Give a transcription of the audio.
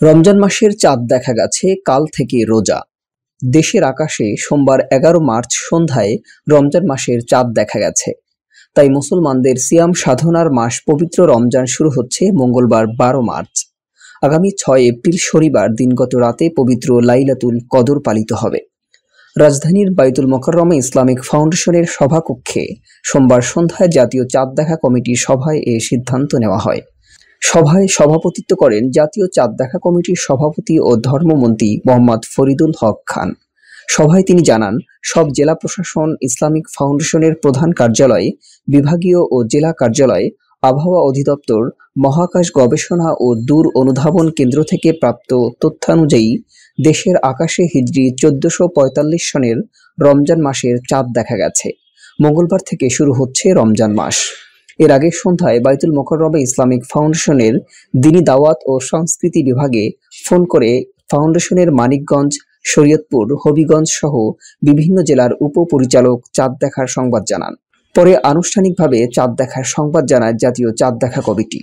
রমজান মাসের চাঁদ দেখা গেছে, কাল থেকে রোজা। দেশের আকাশে সোমবার এগারো মার্চ সন্ধ্যায় রমজান মাসের চাঁদ দেখা গেছে। তাই মুসলমানদের সিয়াম সাধনার মাস পবিত্র রমজান শুরু হচ্ছে মঙ্গলবার বারো মার্চ। আগামী ছয় এপ্রিল শনিবার দিনগত রাতে পবিত্র লাইলাতুল কদর পালিত হবে। রাজধানীর বাইতুল মোকাররমে ইসলামিক ফাউন্ডেশনের সভাকক্ষে সোমবার সন্ধ্যায় জাতীয় চাঁদ দেখা কমিটির সভায় এ সিদ্ধান্ত নেওয়া হয়। সভায় সভাপতিত্ব করেন জাতীয় চাঁদ দেখা কমিটির সভাপতি ও ধর্মমন্ত্রী মোহাম্মদ ফরিদুল হক খান। সভায় তিনি জানান, সব জেলা প্রশাসন, ইসলামিক ফাউন্ডেশনের প্রধান কার্যালয়, বিভাগীয় ও জেলা কার্যালয়, আবহাওয়া অধিদপ্তর, মহাকাশ গবেষণা ও দূর অনুধাবন কেন্দ্র থেকে প্রাপ্ত তথ্যানুযায়ী দেশের আকাশে হিজরি চোদ্দশো পঁয়তাল্লিশ সনের রমজান মাসের চাঁদ দেখা গেছে। মঙ্গলবার থেকে শুরু হচ্ছে রমজান মাস। এর আগে সন্ধ্যায় বাইতুল মোকররমে ইসলামিক ফাউন্ডেশনের দিনী দাওয়াত ও সংস্কৃতি বিভাগে ফোন করে ফাউন্ডেশনের মানিকগঞ্জ, শরীয়তপুর, হবিগঞ্জ সহ বিভিন্ন জেলার উপপরিচালক চাঁদ দেখার সংবাদ জানান। পরে আনুষ্ঠানিকভাবে চাঁদ দেখার সংবাদ জানায় জাতীয় চাঁদ দেখা কমিটি।